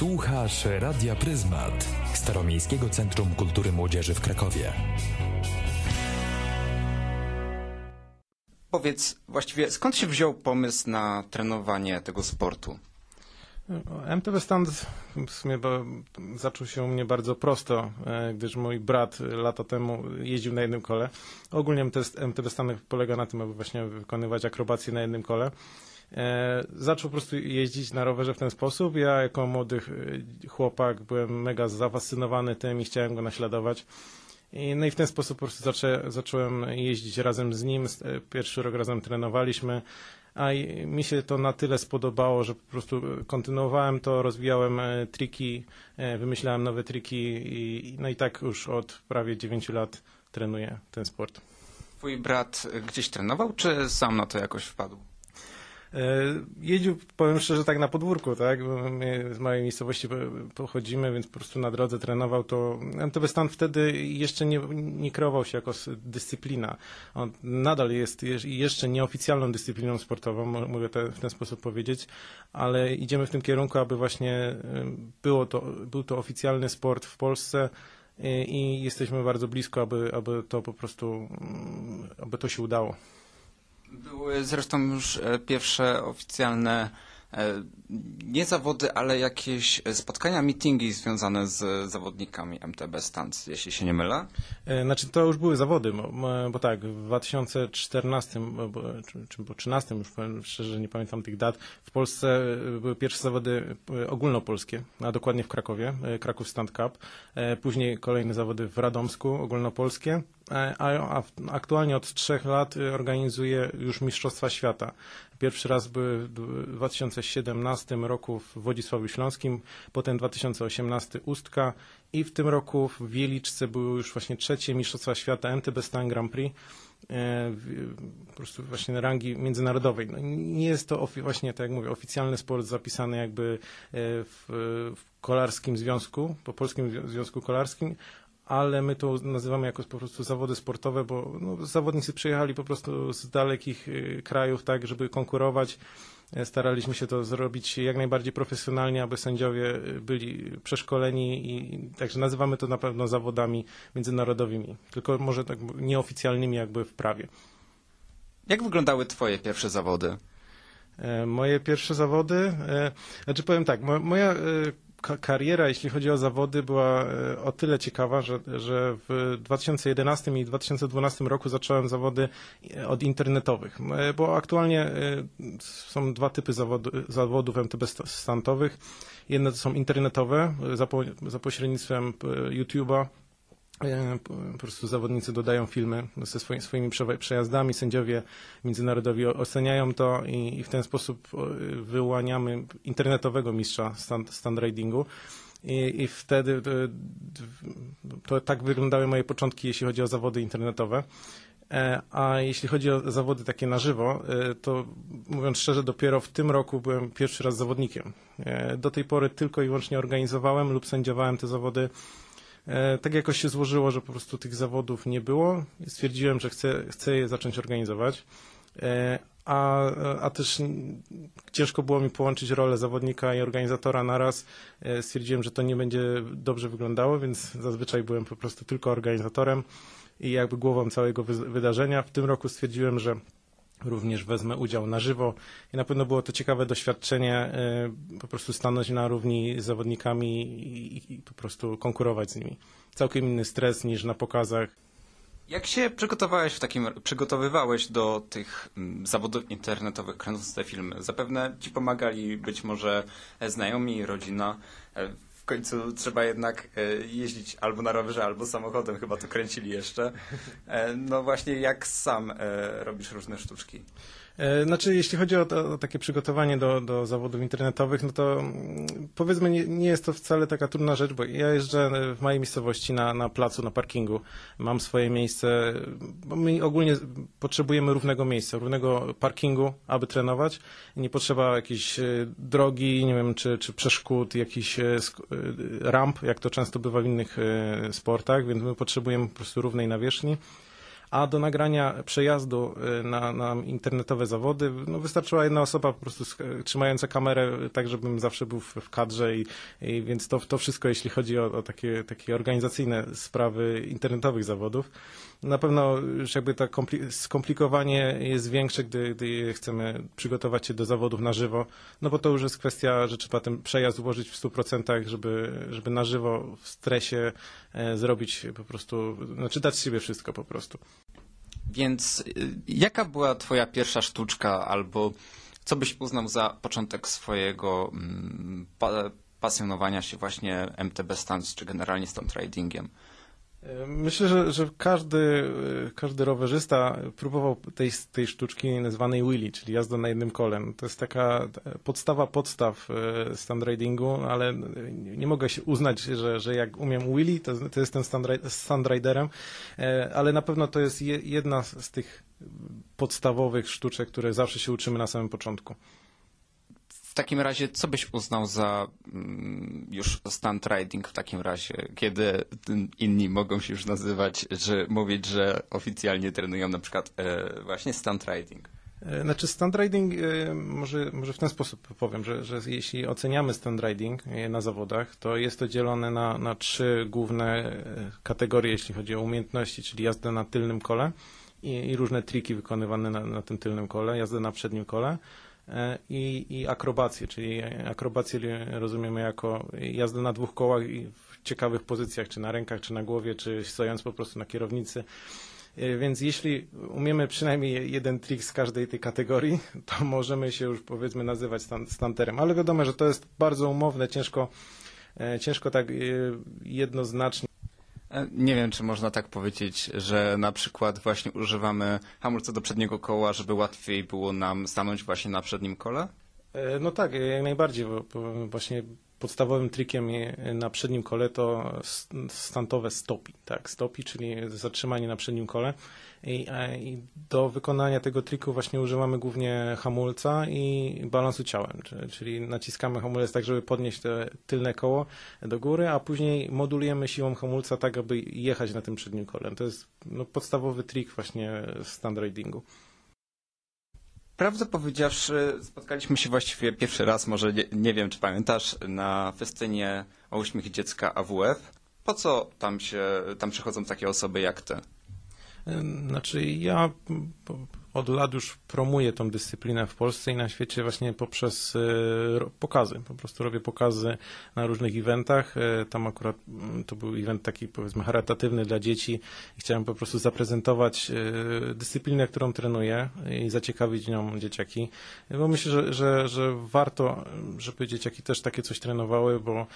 Słuchasz Radia Pryzmat, Staromiejskiego Centrum Kultury Młodzieży w Krakowie. Powiedz, właściwie skąd się wziął pomysł na trenowanie tego sportu? MTB Stand w sumie zaczął się u mnie bardzo prosto, e, gdyż mój brat lata temu jeździł na jednym kole. Ogólnie MTB Stand polega na tym, aby właśnie wykonywać akrobacje na jednym kole. E, zaczął po prostu jeździć na rowerze w ten sposób. Ja jako młody e, chłopak byłem mega zafascynowany tym i chciałem go naśladować. I, no i w ten sposób po prostu zaczę, zacząłem jeździć razem z nim. Pierwszy rok razem trenowaliśmy a mi się to na tyle spodobało, że po prostu kontynuowałem to, rozwijałem e, triki, e, wymyślałem nowe triki i no i tak już od prawie 9 lat trenuję ten sport. Twój brat gdzieś trenował, czy sam na to jakoś wpadł? E, jeździł, powiem szczerze, tak na podwórku, tak? My z małej miejscowości pochodzimy, więc po prostu na drodze trenował. To MTB Stan wtedy jeszcze nie, nie kreował się jako dyscyplina. On nadal jest jeszcze nieoficjalną dyscypliną sportową, mogę te, w ten sposób powiedzieć, ale idziemy w tym kierunku, aby właśnie e, było to, był to oficjalny sport w Polsce e, i jesteśmy bardzo blisko, aby, aby to po prostu, mm, aby to się udało. Były zresztą już e, pierwsze oficjalne E, nie zawody, ale jakieś spotkania, meetingi związane z zawodnikami MTB Stans, jeśli się nie mylę? E, znaczy to już były zawody, bo, bo tak, w 2014 czy, czy 2013, już powiem szczerze, nie pamiętam tych dat, w Polsce były pierwsze zawody ogólnopolskie, a dokładnie w Krakowie, e, Kraków Stand Cup, później kolejne zawody w Radomsku, ogólnopolskie, a aktualnie od trzech lat organizuje już Mistrzostwa Świata. Pierwszy raz były w 2017 roku w Wodzisławiu Śląskim, potem 2018 Ustka i w tym roku w Wieliczce były już właśnie trzecie Mistrzostwa Świata MTB Stan Grand Prix e, po prostu właśnie rangi międzynarodowej. No, nie jest to właśnie, tak jak mówię, oficjalny sport zapisany jakby e, w, w Kolarskim Związku, po Polskim Związku Kolarskim, ale my to nazywamy jako po prostu zawody sportowe, bo no, zawodnicy przyjechali po prostu z dalekich y, krajów, tak, żeby konkurować. E, staraliśmy się to zrobić jak najbardziej profesjonalnie, aby sędziowie y, byli przeszkoleni i także nazywamy to na pewno zawodami międzynarodowymi, tylko może tak nieoficjalnymi jakby w prawie. Jak wyglądały twoje pierwsze zawody? E, moje pierwsze zawody, e, znaczy powiem tak, moja kariera, jeśli chodzi o zawody, była e, o tyle ciekawa, że, że w 2011 i 2012 roku zacząłem zawody e, od internetowych, e, bo aktualnie są dwa typy zawodu, zawodów MTB standowych. Jedne to są internetowe, za, po, za pośrednictwem YouTube'a, po prostu zawodnicy dodają filmy ze swoimi, swoimi przejazdami, sędziowie międzynarodowi oceniają to i, i w ten sposób wyłaniamy internetowego mistrza stand, stand. I, I, wtedy to, to, tak wyglądały moje początki, jeśli chodzi o zawody internetowe. E, a jeśli chodzi o zawody takie na żywo, e, to mówiąc szczerze, dopiero w tym roku byłem pierwszy raz zawodnikiem. E, do tej pory tylko i wyłącznie organizowałem lub sędziowałem te zawody E, tak jakoś się złożyło, że po prostu tych zawodów nie było. Stwierdziłem, że chcę, chcę je zacząć organizować. E, a, a też ciężko było mi połączyć rolę zawodnika i organizatora naraz. E, stwierdziłem, że to nie będzie dobrze wyglądało, więc zazwyczaj byłem po prostu tylko organizatorem i jakby głową całego wydarzenia. W tym roku stwierdziłem, że również wezmę udział na żywo i na pewno było to ciekawe doświadczenie, e, po prostu stanąć na równi z zawodnikami i, po prostu konkurować z nimi. Całkiem inny stres niż na pokazach. Jak się przygotowałeś w takim, przygotowywałeś do tych mm, zawodów internetowych, kręcąc te filmy? Zapewne ci pomagali być może znajomi, rodzina. E, końcu trzeba jednak e, jeździć albo na rowerze, albo samochodem, chyba to kręcili jeszcze. E, no właśnie, jak sam e, robisz różne sztuczki? Znaczy, jeśli chodzi o, to, o takie przygotowanie do, do zawodów internetowych, no to mm, powiedzmy, nie, nie, jest to wcale taka trudna rzecz, bo ja jeżdżę w mojej miejscowości na, na placu, na parkingu. Mam swoje miejsce, my ogólnie potrzebujemy równego miejsca, równego parkingu, aby trenować. Nie potrzeba jakiejś e, drogi, nie wiem, czy, czy przeszkód, jakichś e, ramp, jak to często bywa w innych sportach, więc my potrzebujemy po prostu równej nawierzchni a do nagrania przejazdu na, na internetowe zawody no, wystarczyła jedna osoba po prostu trzymająca kamerę tak, żebym zawsze był w, w kadrze i, i więc to, to wszystko, jeśli chodzi o, o takie, takie organizacyjne sprawy internetowych zawodów. Na pewno już jakby to kompli- skomplikowanie jest większe, gdy, gdy chcemy przygotować się do zawodów na żywo, no bo to już jest kwestia, że trzeba ten przejazd ułożyć w 100%, żeby, żeby na żywo w stresie e, zrobić po prostu, znaczy dać z siebie wszystko po prostu. Więc y, jaka była twoja pierwsza sztuczka albo co byś uznał za początek swojego mm, pa- pasjonowania się właśnie MTB Stunts, czy generalnie stunt ridingiem? Myślę, że, że każdy, e, każdy rowerzysta próbował tej, tej sztuczki nazwanej wheelie, czyli jazda na jednym kole. No To jest taka podstawa podstaw e, stand ridingu, ale nie mogę się uznać, że, że jak umiem wheelie, to, to jestem stand, stand riderem, E, ale na pewno to jest je, jedna z tych podstawowych sztuczek, które zawsze się uczymy na samym początku. W takim razie, co byś uznał za mm, już stunt riding w takim razie, kiedy inni mogą się już nazywać, że mówić, że oficjalnie trenują na przykład e, właśnie stunt riding? E, Znaczy stand riding, e, może, może w ten sposób powiem, że, że jeśli oceniamy stand riding na zawodach, to jest to dzielone na, na trzy główne kategorie, jeśli chodzi o umiejętności, czyli jazdę na tylnym kole i, i różne triki wykonywane na, na tym tylnym kole, jazdę na przednim kole i, i akrobację, czyli akrobację rozumiemy jako jazdę na dwóch kołach i w ciekawych pozycjach, czy na rękach, czy na głowie, czy stojąc po prostu na kierownicy. E, Więc jeśli umiemy przynajmniej jeden trik z każdej tej kategorii, to możemy się już powiedzmy nazywać stan- stanterem. Ale wiadomo, że to jest bardzo umowne, ciężko, e, ciężko tak e, jednoznacznie. E, Nie wiem, czy można tak powiedzieć, że na przykład właśnie używamy hamulca do przedniego koła, żeby łatwiej było nam stanąć właśnie na przednim kole? E, No tak, e, jak najbardziej, bo, właśnie podstawowym trikiem na przednim kole to stantowe stopi, tak, stopi, czyli zatrzymanie na przednim kole I, i do wykonania tego triku właśnie używamy głównie hamulca i balansu ciałem, czy- czyli naciskamy hamulec tak, żeby podnieść te tylne koło do góry, a później modulujemy siłą hamulca tak, aby jechać na tym przednim kole. To jest no, podstawowy trik właśnie stand ridingu. Prawdę powiedziawszy, spotkaliśmy się właściwie pierwszy raz, może nie, nie wiem, czy pamiętasz, na festynie o uśmiech dziecka AWF. Po co tam się, tam przychodzą takie osoby jak ty? Znaczy ja od lat już promuję tą dyscyplinę w Polsce i na świecie właśnie poprzez e, pokazy. Po prostu robię pokazy na różnych eventach. E, Tam akurat mm, to był event taki powiedzmy charytatywny dla dzieci chciałem po prostu zaprezentować e, dyscyplinę, którą trenuję i zaciekawić nią dzieciaki. Bo myślę, że, że, że warto, żeby dzieciaki też takie coś trenowały, bo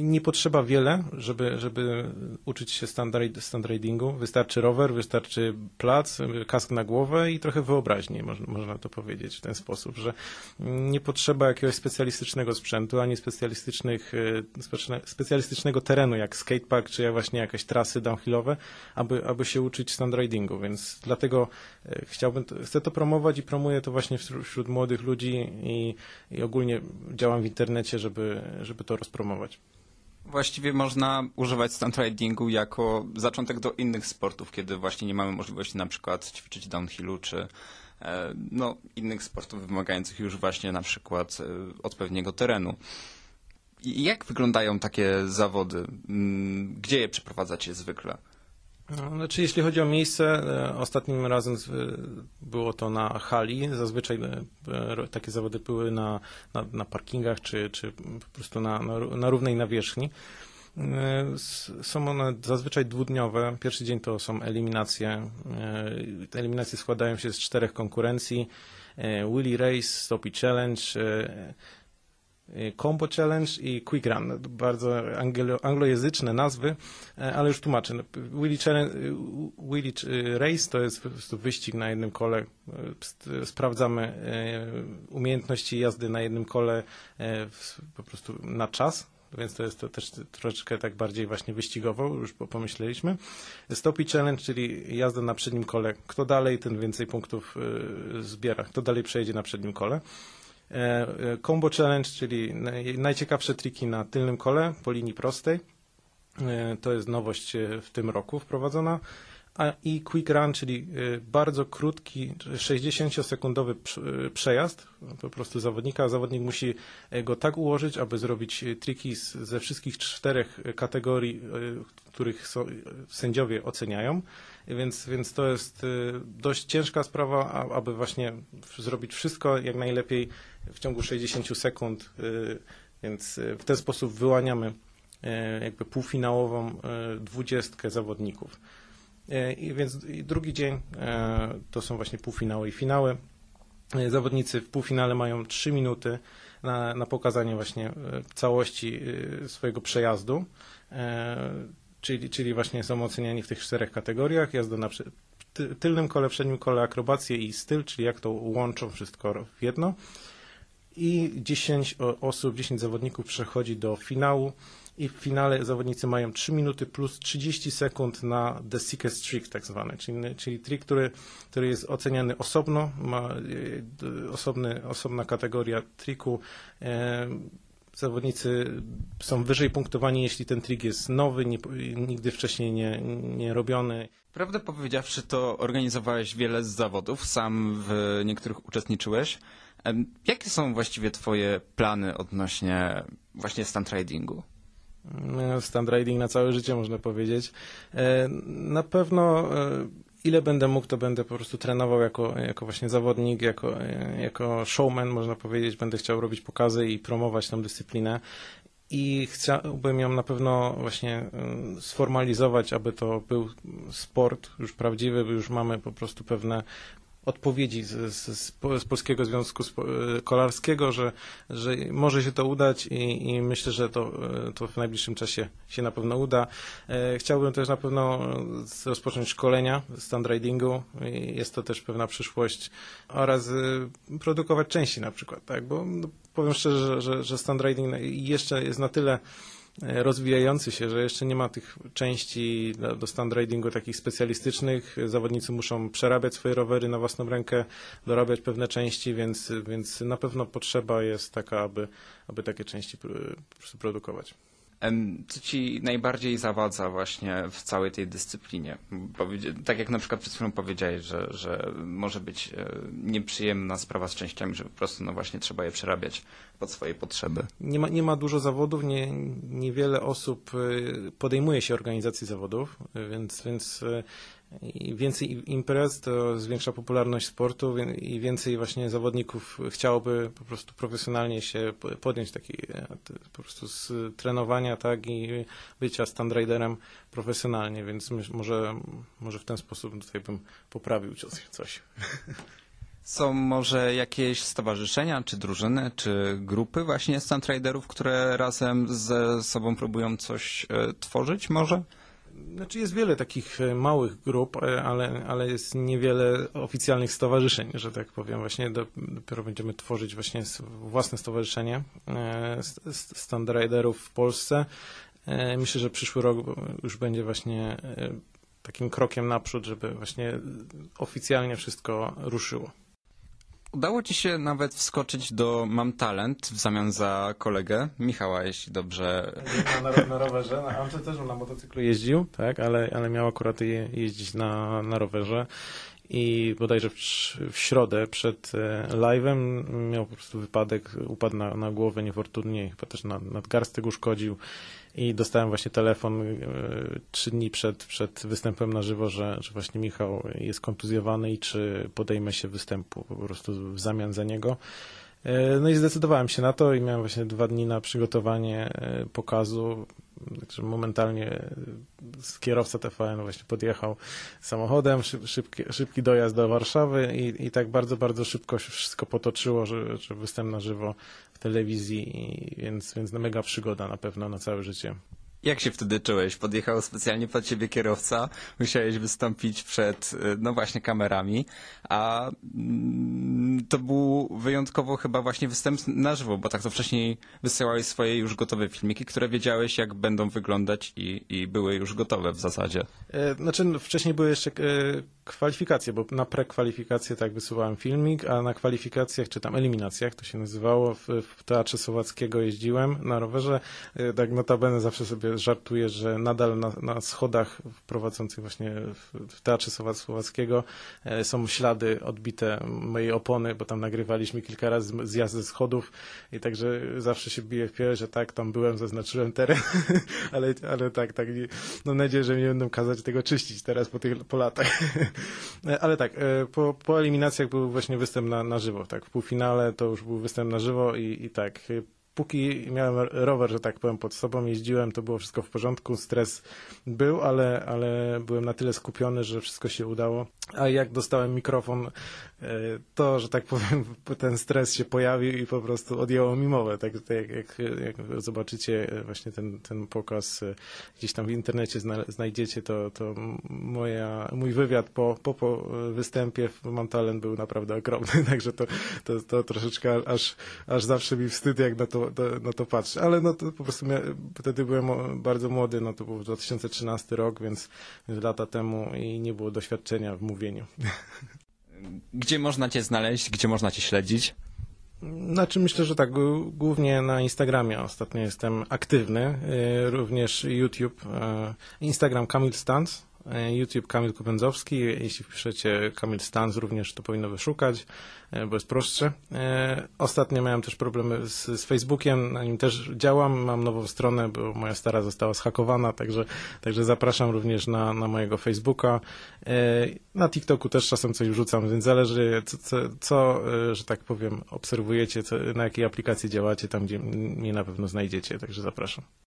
nie potrzeba wiele, żeby, żeby uczyć się stand, ride- stand ridingu. Wystarczy rower, wystarczy plac, kask na głowę i trochę wyobraźni, można, to powiedzieć w ten sposób, że nie potrzeba jakiegoś specjalistycznego sprzętu, ani specjalistycznych, e, specjalistycznego terenu, jak skatepark, czy właśnie jakieś trasy downhillowe, aby, aby się uczyć stand ridingu, więc dlatego e, chciałbym, chcę to promować i promuję to właśnie wśród, wśród młodych ludzi i, i ogólnie działam w internecie, żeby, żeby to rozpromować. Właściwie można używać stunt ridingu jako zaczątek do innych sportów, kiedy właśnie nie mamy możliwości na przykład ćwiczyć downhillu, czy e, no, innych sportów wymagających już właśnie na przykład e, odpowiedniego terenu. I jak wyglądają takie zawody? Mm, Gdzie je przeprowadzacie zwykle? Znaczy, jeśli chodzi o miejsce, e, ostatnim razem e, było to na hali. Zazwyczaj e, takie zawody były na, na, na parkingach czy, czy po prostu na, na, ró- na równej nawierzchni. Są one zazwyczaj dwudniowe. Pierwszy dzień to są eliminacje. Te eliminacje składają się z czterech konkurencji. Willy Race, Stoppy Challenge, Combo Challenge i Quick Run. Bardzo anglo, anglojęzyczne nazwy, e, ale już tłumaczę. No, Willy, Challenge, Willy e, Race to jest wyścig na jednym kole. Sprawdzamy e, umiejętności jazdy na jednym kole e, po prostu na czas. Więc to jest to też troszeczkę tak bardziej właśnie wyścigowo, już po- pomyśleliśmy. Stoppy Challenge, czyli jazda na przednim kole. Kto dalej, ten więcej punktów zbiera. Kto dalej przejedzie na przednim kole. E, e, Combo Challenge, czyli naj, najciekawsze triki na tylnym kole po linii prostej. E, To jest nowość w tym roku wprowadzona. a i quick run, czyli bardzo krótki, 60-sekundowy prz- y, przejazd po prostu zawodnika. Zawodnik musi go tak ułożyć, aby zrobić triki ze wszystkich czterech kategorii, których sędziowie oceniają. Więc, więc to jest y, dość ciężka sprawa, aby właśnie zrobić wszystko jak najlepiej w ciągu 60 sekund. y, Więc y, w ten sposób wyłaniamy jakby półfinałową dwudziestkę zawodników. I więc drugi dzień to są właśnie półfinały i finały. Zawodnicy w półfinale mają 3 minuty na, na pokazanie właśnie całości swojego przejazdu, czyli, czyli właśnie są oceniani w tych czterech kategoriach. Jazda na tylnym kole, przednim kole, akrobację i styl, czyli jak to łączą wszystko w jedno. I 10 o- osób, 10 zawodników przechodzi do finału i w finale zawodnicy mają 3 minuty plus 30 sekund na the sickest trick tak zwany, czyli, czyli trik, który, który jest oceniany osobno, ma e, osobny, osobna kategoria triku. E, Zawodnicy są wyżej punktowani, jeśli ten trik jest nowy, nie, nigdy wcześniej nie, nie robiony. Prawdę powiedziawszy, to organizowałeś wiele z zawodów, sam w niektórych uczestniczyłeś. Jakie są właściwie twoje plany odnośnie właśnie stunt ridingu? E, Stand riding na całe życie, można powiedzieć. E, Na pewno e, ile będę mógł, to będę po prostu trenował jako, jako właśnie zawodnik, jako, jako showman, można powiedzieć. Będę chciał robić pokazy i promować tę dyscyplinę. I chciałbym ją na pewno właśnie e, sformalizować, aby to był sport już prawdziwy, bo już mamy po prostu pewne odpowiedzi z, z, z, po- z Polskiego Związku e, Kolarskiego, że, że może się to udać i, i myślę, że to, e, to w najbliższym czasie się na pewno uda. E, Chciałbym też na pewno rozpocząć szkolenia stand ridingu. Jest to też pewna przyszłość oraz produkować części na przykład, tak? Bo no, powiem szczerze, że, że, że stand riding jeszcze jest na tyle rozwijający się, że jeszcze nie ma tych części do, stand ridingu takich specjalistycznych. Zawodnicy muszą przerabiać swoje rowery na własną rękę, dorabiać pewne części, więc, więc na pewno potrzeba jest taka, aby, aby takie części produkować. Co ci najbardziej zawadza właśnie w całej tej dyscyplinie? Tak jak na przykład przed chwilą powiedziałeś, że, że może być e, nieprzyjemna sprawa z częściami, że po prostu no właśnie trzeba je przerabiać pod swoje potrzeby. Nie ma, nie ma dużo zawodów, nie, niewiele osób y, podejmuje się organizacji zawodów, y, więc, więc i więcej imprez to zwiększa popularność sportu i więcej właśnie zawodników chciałoby po prostu profesjonalnie się po- podjąć taki e, po prostu z trenowania, tak, i bycia standriderem profesjonalnie, więc może, może w ten sposób tutaj bym poprawił coś. Są może jakieś stowarzyszenia, czy drużyny, czy grupy właśnie riderów, które razem ze sobą próbują coś e, tworzyć może? Znaczy jest wiele takich e, małych grup, e, ale, ale jest niewiele oficjalnych stowarzyszeń, że tak powiem. Właśnie do, dopiero będziemy tworzyć właśnie własne stowarzyszenie e, s- s- stand riderów w Polsce. Myślę, że przyszły rok już będzie właśnie takim krokiem naprzód, żeby właśnie oficjalnie wszystko ruszyło. Udało ci się nawet wskoczyć do Mam Talent w zamian za kolegę, Michała, jeśli dobrze Na, na, rowerze, na, on też na motocyklu jeździł, tak, ale, ale miał akurat je, jeździć na, na rowerze i bodajże w, w środę przed e, live'em miał po prostu wypadek, upadł na, na głowę niefortunnie, chyba też na, nadgarstek uszkodził i dostałem właśnie telefon e, trzy dni przed, przed występem na żywo, że, że właśnie Michał jest kontuzjowany i czy podejmę się występu po prostu w zamian za niego. E, No i zdecydowałem się na to i miałem właśnie dwa dni na przygotowanie pokazu. Także momentalnie e, kierowca TVN właśnie podjechał samochodem, szyb, szybki, szybki dojazd do Warszawy i, i tak bardzo, bardzo szybko się wszystko potoczyło, że, że występ na żywo w telewizji, i, więc, więc mega przygoda na pewno na całe życie. Jak się wtedy czułeś? Podjechał specjalnie pod ciebie kierowca, musiałeś wystąpić przed, y, no właśnie, kamerami, a mm, to był wyjątkowo chyba właśnie występ na żywo, bo tak to wcześniej wysyłałeś swoje już gotowe filmiki, które wiedziałeś, jak będą wyglądać i, i były już gotowe w zasadzie. E, Znaczy, no, wcześniej były jeszcze e, kwalifikacje, bo na prekwalifikacje tak wysyłałem filmik, a na kwalifikacjach, czy tam eliminacjach, to się nazywało, w, w Teatrze Słowackiego jeździłem na rowerze. E, Tak notabene zawsze sobie że żartuję, że nadal na, na schodach prowadzących właśnie w, Teatrze Słowackiego e, są ślady odbite mojej opony, bo tam nagrywaliśmy kilka razy zjazd ze schodów i także zawsze się bije w pierś, że tak, tam byłem, zaznaczyłem teren, ale, ale tak, tak, mam nadzieję, że nie będą kazać tego czyścić teraz po tych po latach. ale tak, e, po, po eliminacjach był właśnie występ na, na żywo, tak, w półfinale to już był występ na żywo i, i tak, póki miałem rower, że tak powiem, pod sobą, jeździłem, to było wszystko w porządku, stres był, ale, ale byłem na tyle skupiony, że wszystko się udało. A jak dostałem mikrofon, e, to, że tak powiem, ten stres się pojawił i po prostu odjęło mi mowę. Tak, tak jak, jak zobaczycie e, właśnie ten, ten pokaz e, gdzieś tam w internecie znajdziecie, to, to moja, mój wywiad po, po, po występie w Mam Talent był naprawdę ogromny, także to, to, to troszeczkę aż, aż zawsze mi wstyd, jak na to, na to patrzę. Ale no to po prostu mia, wtedy byłem bardzo młody, no to był 2013 rok, więc, lata temu i nie było doświadczenia w mówieniu. Gdzie można cię znaleźć, gdzie można cię śledzić? Znaczy myślę, że tak, głównie na Instagramie ostatnio jestem aktywny, y, również YouTube, y, Instagram Kamil Stans, YouTube Kamil Kupędzowski, jeśli wpiszecie Kamil Stans również to powinno wyszukać. E, bo jest prostsze. E, ostatnio miałem też problemy z, z Facebookiem, na nim też działam, mam nową stronę, bo moja stara została zhakowana, także, także zapraszam również na, na mojego Facebooka. E, na TikToku też czasem coś wrzucam, więc zależy co, co, co że tak powiem, obserwujecie, co, na jakiej aplikacji działacie, tam gdzie mnie na pewno znajdziecie, także zapraszam.